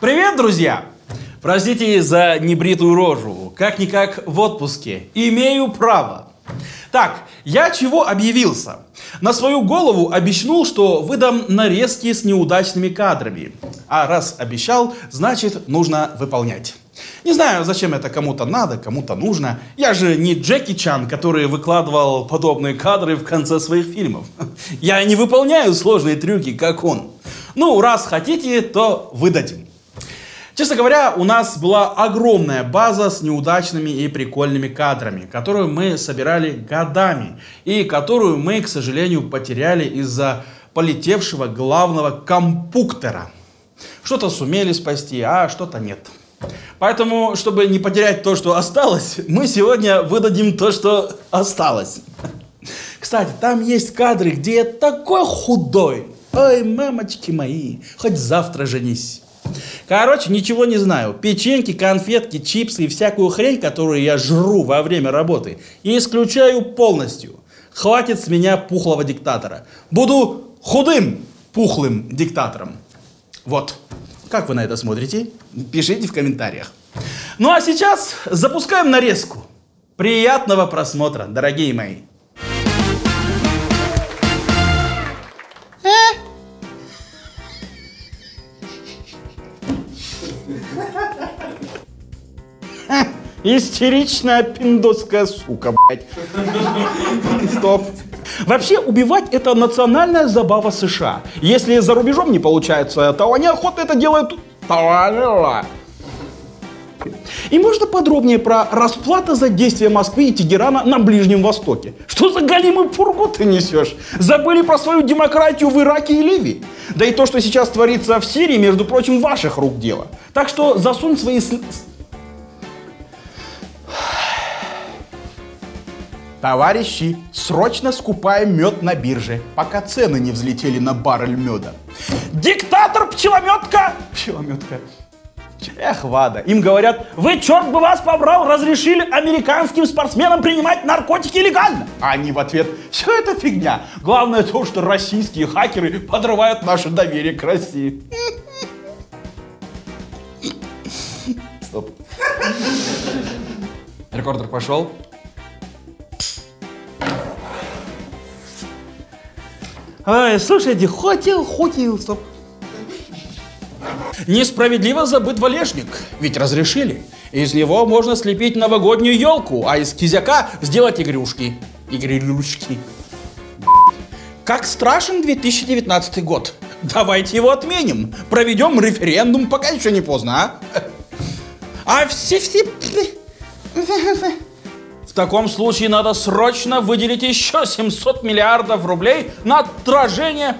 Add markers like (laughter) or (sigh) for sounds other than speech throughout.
Привет, друзья! Простите за небритую рожу. Как-никак в отпуске. Имею право. Так, я чего объявился? На свою голову обещнул, что выдам нарезки с неудачными кадрами. А раз обещал, значит нужно выполнять. Не знаю, зачем это кому-то надо, кому-то нужно. Я же не Джеки Чан, который выкладывал подобные кадры в конце своих фильмов. (laughs) Я не выполняю сложные трюки, как он. Ну, раз хотите, то выдадим. Честно говоря, у нас была огромная база с неудачными и прикольными кадрами, которую мы собирали годами и которую мы, к сожалению, потеряли из-за полетевшего главного компуктора. Что-то сумели спасти, а что-то нет. Поэтому, чтобы не потерять то, что осталось, мы сегодня выдадим то, что осталось. Кстати, там есть кадры, где я такой худой. Ой, мамочки мои, хоть завтра женись. Короче, ничего не знаю. Печеньки, конфетки, чипсы и всякую хрень, которую я жру во время работы, исключаю полностью. Хватит с меня пухлого диктатора. Буду худым, пухлым диктатором. Вот. Как вы на это смотрите? Пишите в комментариях. Ну а сейчас запускаем нарезку. Приятного просмотра, дорогие мои. Истеричная пиндосская сука, блядь. Стоп. Вообще, убивать это национальная забава США. Если за рубежом не получается, то они охотно это делают. И можно подробнее про расплата за действия Москвы и Тегерана на Ближнем Востоке. Что за галимый пургу ты несешь? Забыли про свою демократию в Ираке и Ливии? Да и то, что сейчас творится в Сирии, между прочим, ваших рук дело. Так что засунь свои Товарищи, срочно скупаем мед на бирже, пока цены не взлетели на баррель меда. Диктатор пчелометка! Пчелометка. Эх, Вада, им говорят, вы, черт бы вас побрал, разрешили американским спортсменам принимать наркотики легально. А они в ответ, все это фигня. Главное то, что российские хакеры подрывают наше доверие к России. Стоп. Рекордер пошел. Ой, слушайте, хотел, хотел, стоп. Несправедливо забыт валежник, ведь разрешили. Из него можно слепить новогоднюю елку, а из кизяка сделать игрушки. Игрушки. Как страшен 2019 год. Давайте его отменим. Проведем референдум, пока еще не поздно, а? (laughs) А все-все таком случае надо срочно выделить еще 700 миллиардов рублей на отражение...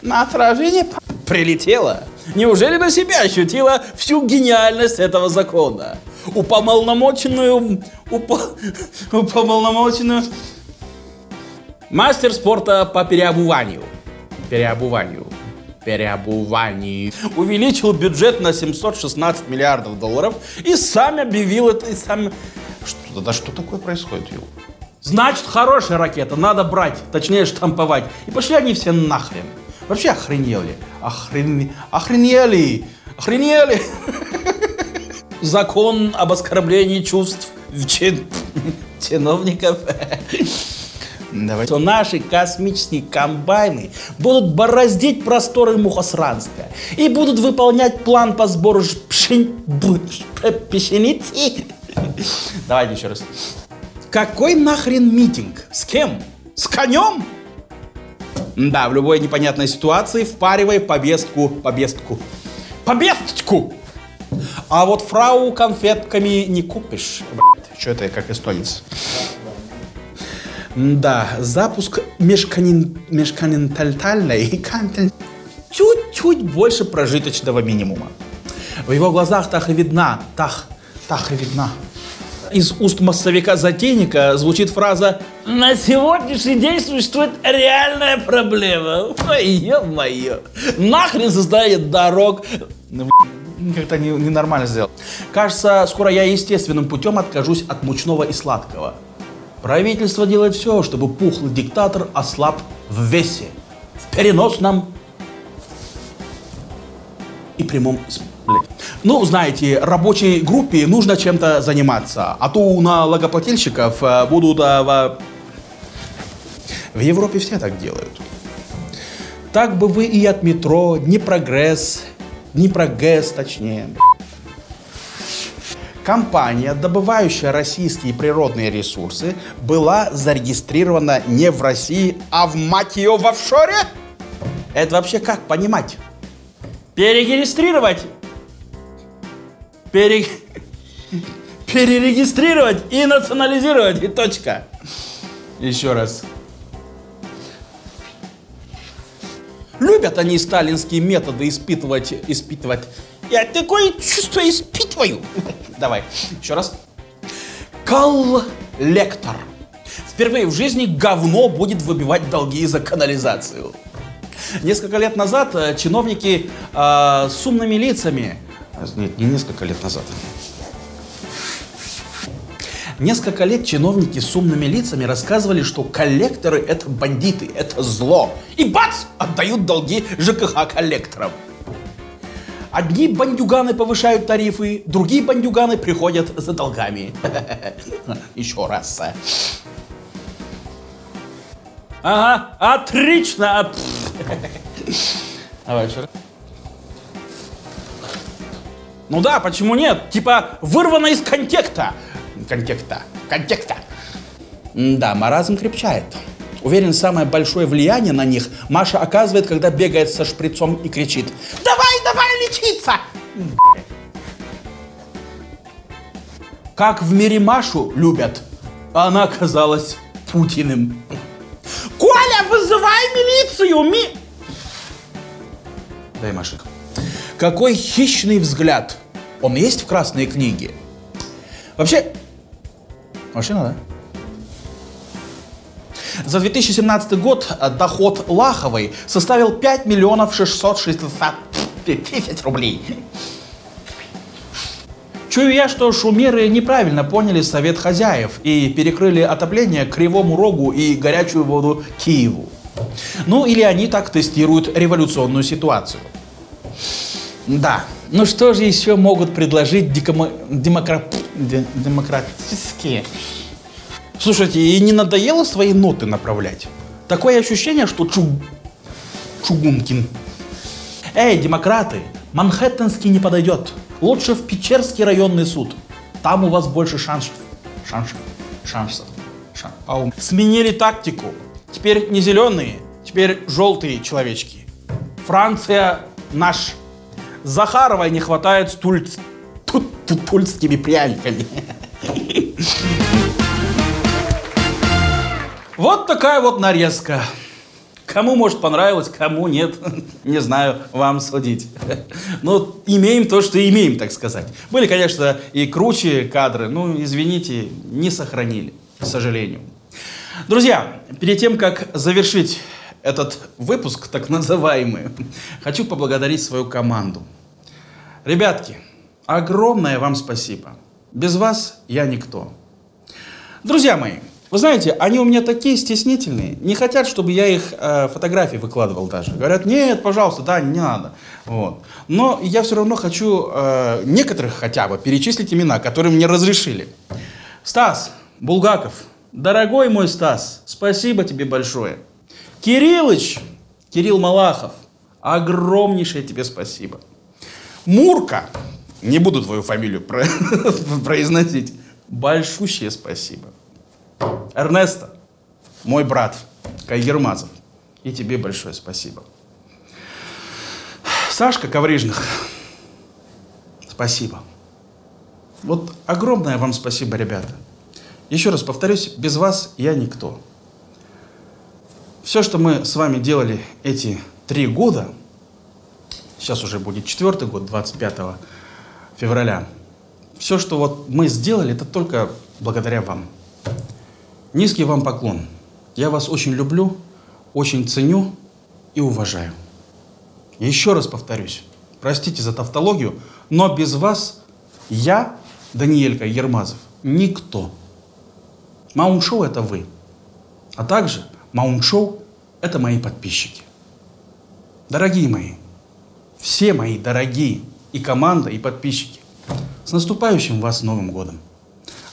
На отражение прилетело. Неужели на себя ощутила всю гениальность этого закона? Уполномоченную... Упо, (laughs) уполномоченную... Мастер спорта по переобуванию. Переобуванию переобуванию. Увеличил бюджет на 716 миллиардов долларов и сам объявил это, и сам что, да что такое происходит, Ю? Значит, хорошая ракета, надо брать, точнее штамповать. И пошли они все нахрен. Вообще охренели. Охрен... Охренели. Охренели. Закон об оскорблении чувств чин... чиновников. Давайте. То наши космические комбайны будут бороздить просторы Мухосранска и будут выполнять план по сбору пшен... пшеницы (laughs) Давайте еще раз. Какой нахрен митинг? С кем? С конем? Да, в любой непонятной ситуации впаривай повестку, повестку, повесточку. А вот фрау конфетками не купишь. Что это как эстонец? Да, запуск межконин... межконтинентальной чуть-чуть больше прожиточного минимума. В его глазах так и видна, так, так и видна из уст массовика-затейника звучит фраза «На сегодняшний день существует реальная проблема». Ой, ё-моё. Нахрен создает дорог. Ну, как-то ненормально не сделал. Кажется, скоро я естественным путем откажусь от мучного и сладкого. Правительство делает все, чтобы пухлый диктатор ослаб в весе, в переносном и прямом смысле. Ну, знаете, рабочей группе нужно чем-то заниматься, а то на логоплательщиков э, будут... э, в... в Европе все так делают. Так бы вы и от метро, Днепрогресс, Днепрогэс, точнее. Компания, добывающая российские природные ресурсы, была зарегистрирована не в России, а в, мать ее, в офшоре? Это вообще как понимать? Перерегистрировать? Пере... Перерегистрировать и национализировать, и точка. Еще раз. Любят они сталинские методы испытывать, испытывать. Я такое чувство испытываю. Давай, еще раз. Коллектор. Впервые в жизни говно будет выбивать долги за канализацию. Несколько лет назад э, чиновники э, с умными лицами, нет, не несколько лет назад, Несколько лет чиновники с умными лицами рассказывали, что коллекторы – это бандиты, это зло. И бац! Отдают долги ЖКХ коллекторам. Одни бандюганы повышают тарифы, другие бандюганы приходят за долгами. (laughs) Еще раз. Ага, отлично. (laughs) Давай еще раз. Ну да, почему нет? Типа вырвано из контекста. Контекста. Контекста. Да, маразм крепчает. Уверен, самое большое влияние на них Маша оказывает, когда бегает со шприцом и кричит «Давай, давай лечиться!» Как в мире Машу любят, она оказалась Путиным. Коля, вызывай милицию! Ми... Дай, Машик. Какой хищный взгляд. Он есть в красной книге? Вообще, машина, да? За 2017 год э, доход Лаховой составил 5 миллионов 660 тысяч рублей. Чую я, что шумеры неправильно поняли совет хозяев и перекрыли отопление Кривому Рогу и горячую воду Киеву. Ну или они так тестируют революционную ситуацию. Да, ну что же еще могут предложить декомо... демокра... де- демократические? Слушайте, и не надоело свои ноты направлять? Такое ощущение, что Чу... Чугункин. Эй, демократы, Манхэттенский не подойдет. Лучше в Печерский районный суд. Там у вас больше шансов. Шансов. Шансов. Шан- Ау. Сменили тактику. Теперь не зеленые, теперь желтые человечки. Франция наш. Захаровой не хватает с туль... ту- ту- тульскими пряниками. Вот такая вот нарезка. Кому может понравилось, кому нет, (laughs) не знаю, вам судить. Но имеем то, что имеем, так сказать. Были, конечно, и круче кадры, ну, извините, не сохранили, к сожалению. Друзья, перед тем, как завершить этот выпуск, так называемый, хочу поблагодарить свою команду. Ребятки, огромное вам спасибо. Без вас я никто. Друзья мои, вы знаете, они у меня такие стеснительные, не хотят, чтобы я их э, фотографии выкладывал даже. Говорят, нет, пожалуйста, да, не надо. Вот. Но я все равно хочу э, некоторых хотя бы перечислить имена, которые мне разрешили. Стас Булгаков, дорогой мой Стас, спасибо тебе большое. Кириллыч, Кирилл Малахов, огромнейшее тебе спасибо. Мурка, не буду твою фамилию про- (laughs) произносить, большущее спасибо. Эрнесто, мой брат Кайгермазов, и тебе большое спасибо. Сашка Коврижных, спасибо. Вот огромное вам спасибо, ребята. Еще раз повторюсь, без вас я никто. Все, что мы с вами делали эти три года, сейчас уже будет четвертый год, 25 февраля, все, что вот мы сделали, это только благодаря вам. Низкий вам поклон. Я вас очень люблю, очень ценю и уважаю. Еще раз повторюсь, простите за тавтологию, но без вас я, Даниэлька Ермазов, никто. Маунт-шоу – это вы. А также Маунт-шоу – это мои подписчики. Дорогие мои, все мои дорогие и команда, и подписчики. С наступающим вас Новым годом!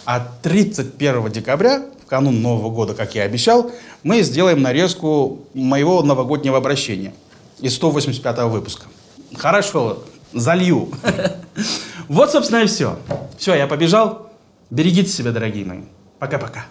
А 31 декабря, в канун Нового года, как я обещал, мы сделаем нарезку моего новогоднего обращения из 185 выпуска. Хорошо, залью. (laughs) Вот, собственно, и все. Все, я побежал. Берегите себя, дорогие мои. Пока-пока.